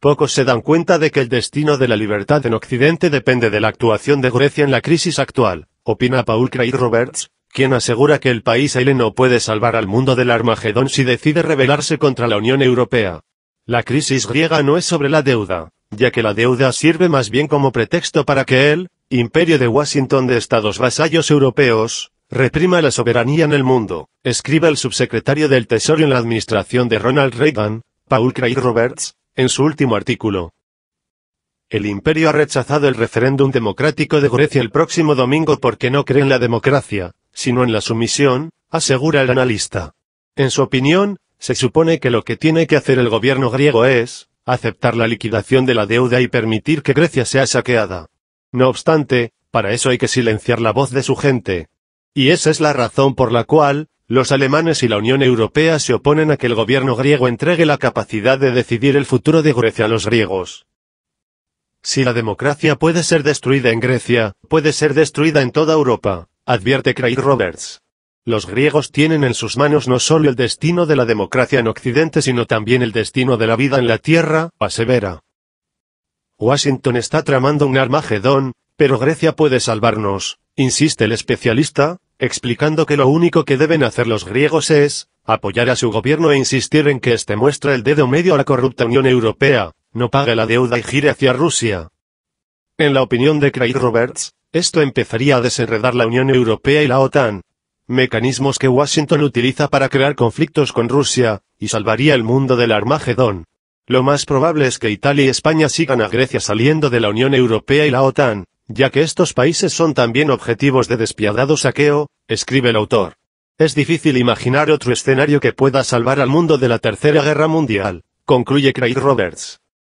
pocos se dan cuenta de que el destino de la libertad en Occidente depende de la actuación de Grecia en la crisis actual, opina Paul Craig Roberts, quien asegura que el país no puede salvar al mundo del Armagedón si decide rebelarse contra la Unión Europea. La crisis griega no es sobre la deuda, ya que la deuda sirve más bien como pretexto para que el imperio de Washington de estados vasallos europeos reprima la soberanía en el mundo, escribe el subsecretario del Tesoro en la administración de Ronald Reagan, Paul Craig Roberts, en su último artículo. El imperio ha rechazado el referéndum democrático de Grecia el próximo domingo porque no cree en la democracia, sino en la sumisión, asegura el analista. En su opinión, se supone que lo que tiene que hacer el gobierno griego es, aceptar la liquidación de la deuda y permitir que Grecia sea saqueada. No obstante, para eso hay que silenciar la voz de su gente. Y esa es la razón por la cual, los alemanes y la Unión Europea se oponen a que el gobierno griego entregue la capacidad de decidir el futuro de Grecia a los griegos. Si la democracia puede ser destruida en Grecia, puede ser destruida en toda Europa, advierte Craig Roberts. Los griegos tienen en sus manos no solo el destino de la democracia en Occidente sino también el destino de la vida en la tierra, asevera. Washington está tramando un Armagedón, pero Grecia puede salvarnos, insiste el especialista, explicando que lo único que deben hacer los griegos es, apoyar a su gobierno e insistir en que éste muestra el dedo medio a la corrupta Unión Europea, no pague la deuda y gire hacia Rusia. En la opinión de Craig Roberts, esto empezaría a desenredar la Unión Europea y la OTAN, mecanismos que Washington utiliza para crear conflictos con Rusia, y salvaría el mundo del Armagedón. Lo más probable es que Italia y España sigan a Grecia saliendo de la Unión Europea y la OTAN, ya que estos países son también objetivos de despiadado saqueo, escribe el autor. Es difícil imaginar otro escenario que pueda salvar al mundo de la Tercera Guerra Mundial, concluye Craig Roberts.